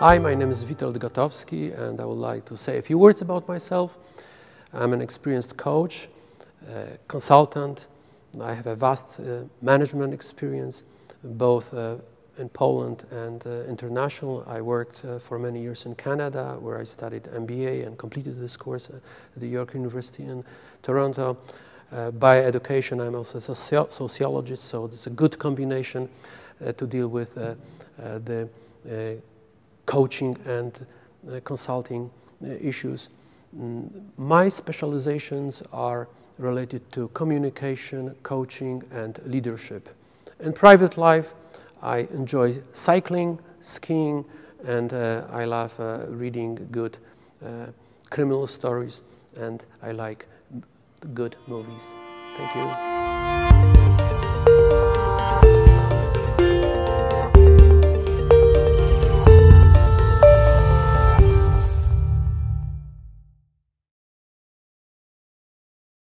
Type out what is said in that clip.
Hi, my name is Witold Gotowski, and I would like to say a few words about myself. I'm an experienced coach, uh, consultant. I have a vast uh, management experience, both uh, in Poland and uh, international. I worked uh, for many years in Canada, where I studied MBA and completed this course at the York University in Toronto. Uh, by education, I'm also a soci sociologist, so it's a good combination to deal with the coaching and uh, consulting uh, issues. Mm, my specializations are related to communication, coaching, and leadership. In private life, I enjoy cycling, skiing, and uh, I love uh, reading good uh, criminal stories, and I like good movies. Thank you.